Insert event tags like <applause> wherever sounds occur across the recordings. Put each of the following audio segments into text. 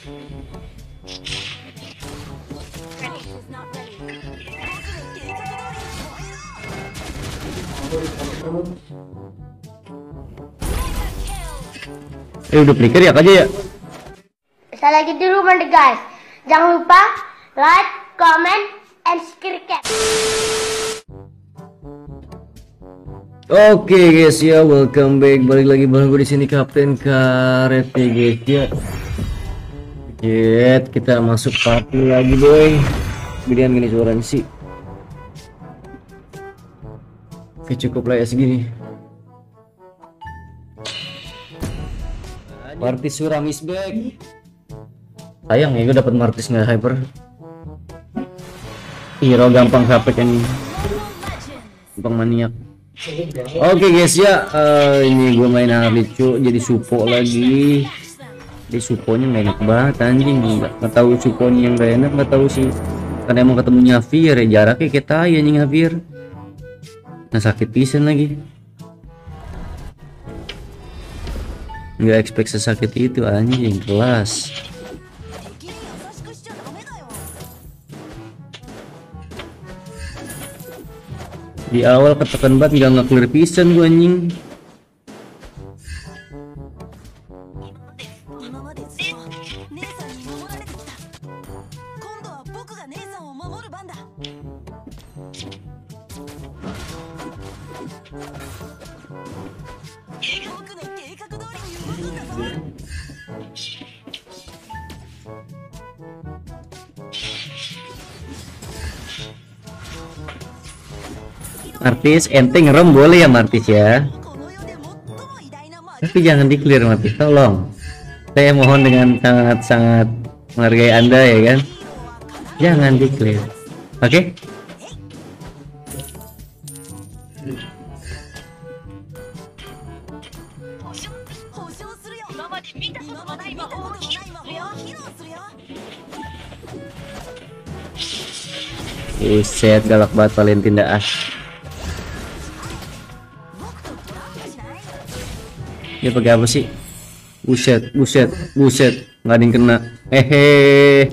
Eh udah flicker ya aja ya. Saya lagi di rumah nih guys. Jangan lupa like, comment, and subscribe. Oke guys ya, welcome back balik lagi bareng gue di sini Kapten Karet ya guys ya. Get, kita masuk party lagi boy. Gedean gini suaranya sih. Oke cukup lah ya segini. Martis Suram is back. Sayang ya gue dapet Martis nggak hyper. Hero gampang capek kan Gampang maniak. Oke guys ya, eh, ini gue main Harley cu, jadi supo lagi. Di suponya nggak enak banget anjing, nggak nggak tahu suponya yang gak enak, nggak tahu sih. Karena emang ketemunya Javier ya jaraknya kayak tai anjing Javier. Nah sakit pisan lagi. Nggak expect sesakit itu anjing kelas. Di awal ketekan banget nggak nge-clear pisan gue anjing. Martis, enteng rom boleh ya Martis ya? Tapi jangan di clear Martis, tolong. Saya mohon dengan sangat-sangat menghargai anda ya kan? Jangan di clear Oke? okay? 保証するよ今まで見たことのない魔法を披露するよ Buset, galak banget Valentin dah ah. 僕とトランプしない Dia pakai apa sih? Buset, buset, buset. Nggak ada yang kena. Hehe.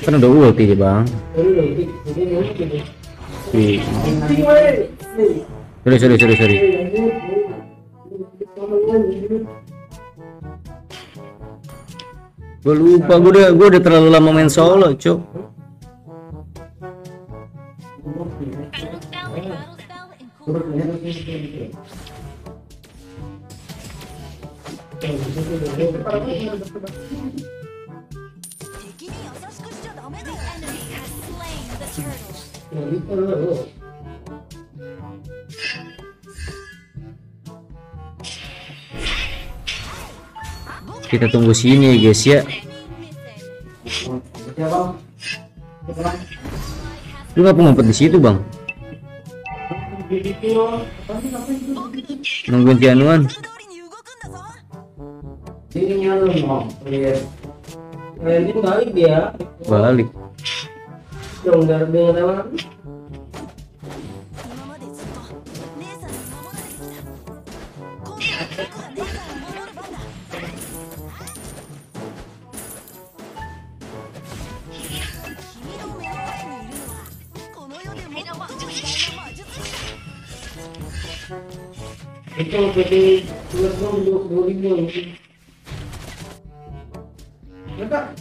Kan udah ulti dia bang. Sorry, sorry, sorry, sorry. Gue lupa, gue udah, gue udah terlalu lama main solo, cuk. Enemy 敵 kita tunggu sini ya guys ya. Lu ngapa ngumpet di situ bang? Nungguin januan balik balik. Não, não era bem ela. Então, eu peguei duas mãos do meu livro. Vem cá!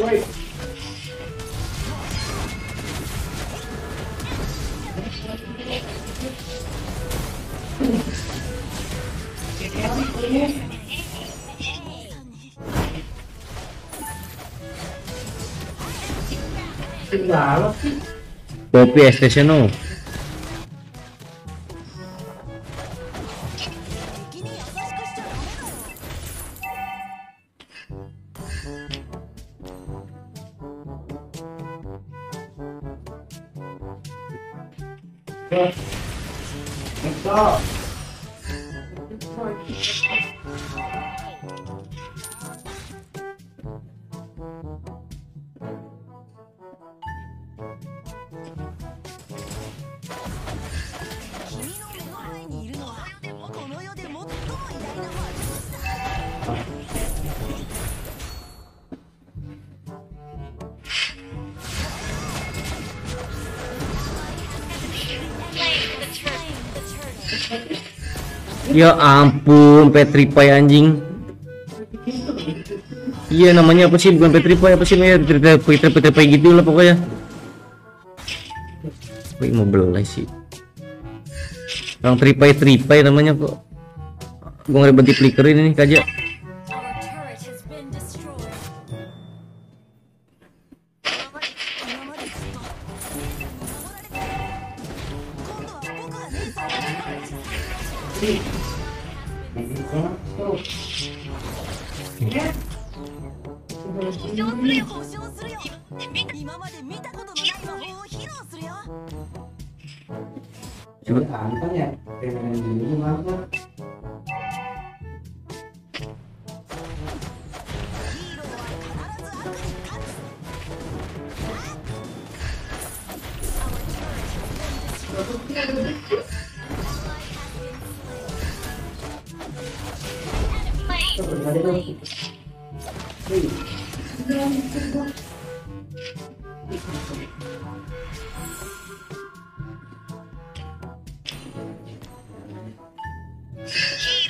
Oi! Kopi Estational. 敵 Ya ampun, Petri Pai anjing. Iya namanya apa sih? Bukan Petri Pai apa sih namanya? Petri Pai, Petri Pai gitu lah pokoknya. Wih mau belai sih. Orang tripai tripai namanya kok. Gue ngeri di flicker ini kajak. Coba angkat ya, pengen jadi maaf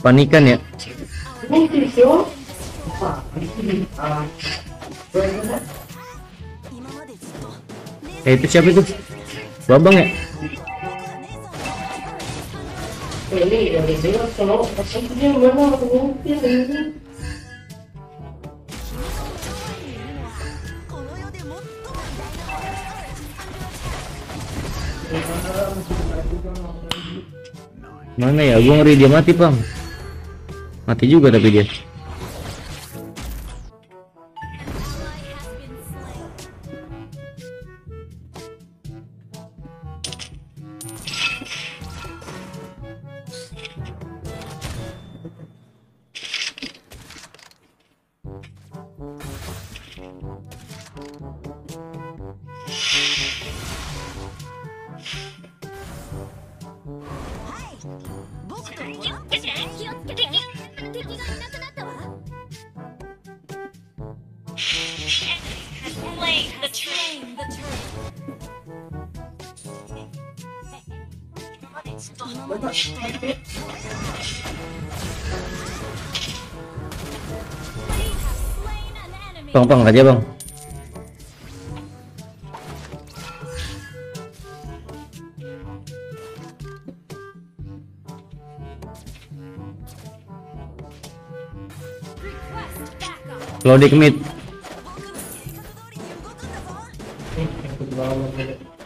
Panikan ya? Eh itu siapa itu? Bambang ya? Thank <laughs> you. Mana ya? Gue ngeri dia mati, Pam. Mati juga tapi dia. Bang, bang aja bang. Loading mid. <laughs> कुछ भाव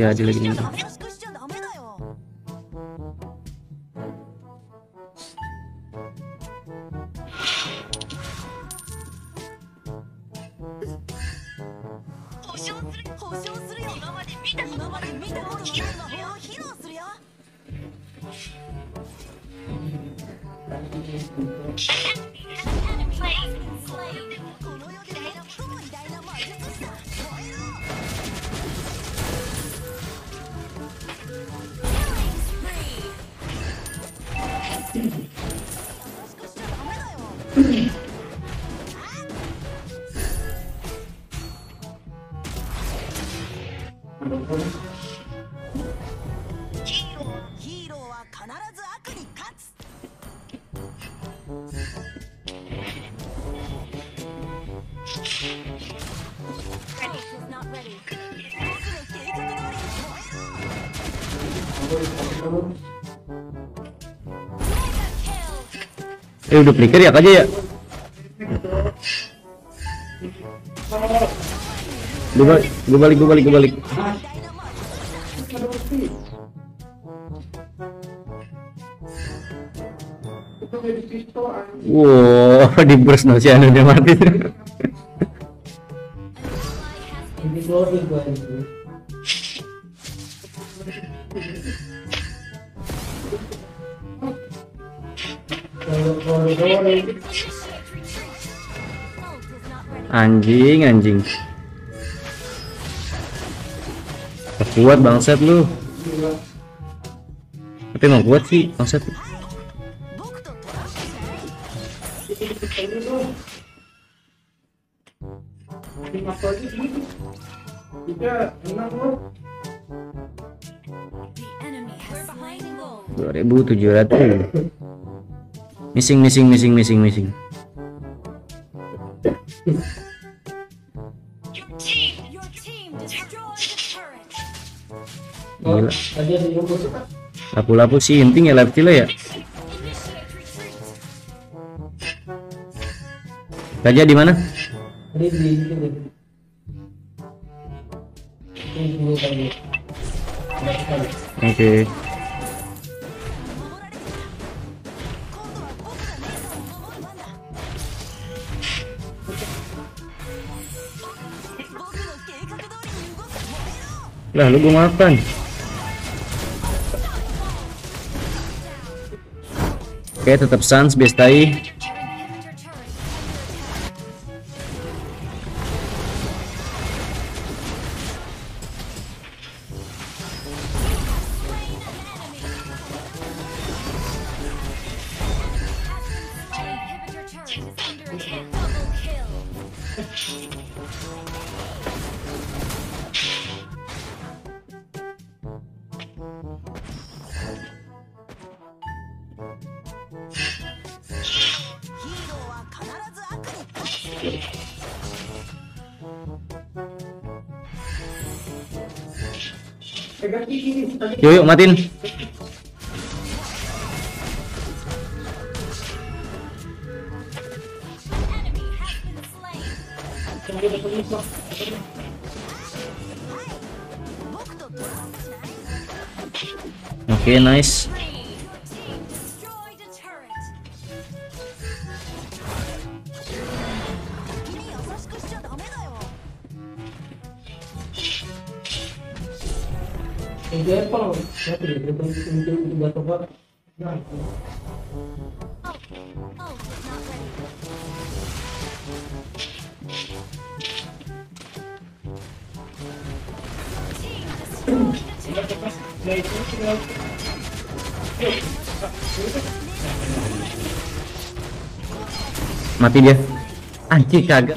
게아직은있는保証する保よ。まで見た今まで見たことない。の Mm-hmm. udah duplikat ya aja ya. Gue balik, gue balik, gue balik, gue balik. Wow, <laughs> di burst no si anu dia mati. Ini anjing anjing. Kuat bangset lu. Tapi emang kuat sih bangset? dua ribu tujuh ratus. Missing missing missing missing missing. Gila. Lapu-lapu sih inting ya left ya. Raja di mana? Tadi di sini. Ini dulu tadi. Oke, tetap Sans Bestai. Inhibitor turret. Yuk, yuk matiin. Enemy has been not ready. Team destroyed a turret. nah Mati dia. Anjing kagak.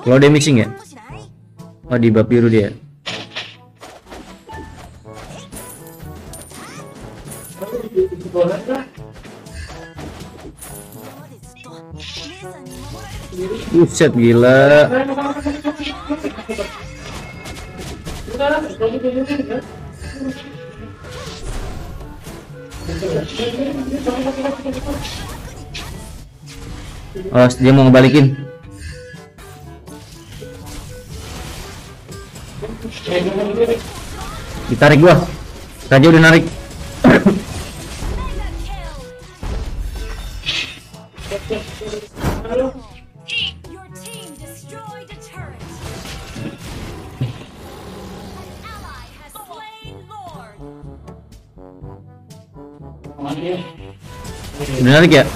Kalau dia mixing ya? Oh di bab biru dia. Buset gila. Oh, dia mau ngebalikin. Ditarik gua. Raja udah narik. Your team destroyed a turret. An ally has slain Lord. Come Another get.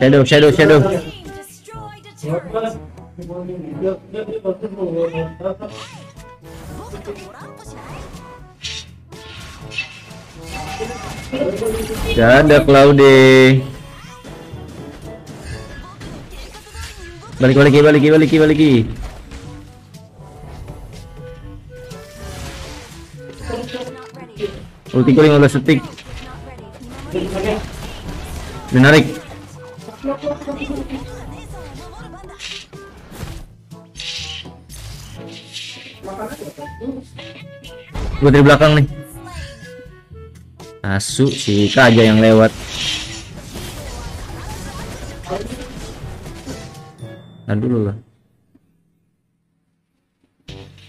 Shadow, shadow, shadow. Dadah Claude. Balik balik balik balik balik. Ulti ku 15 detik. Menarik. Gue dari belakang nih. Asu si Kaja yang lewat. Nah dulu lah.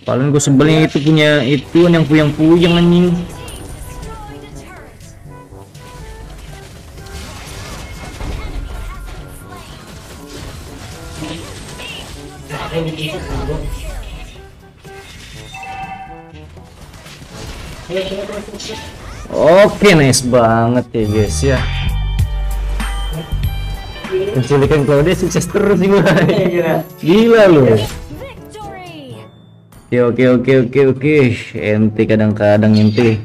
Paling gue sebelnya itu punya itu yang puyang-puyang anjing. Destroyed Oke, nice banget ya guys ya. Penculikan Claudia sukses terus nih gua. Gila lu. Victory. Oke oke oke oke oke. Ente kadang-kadang ente.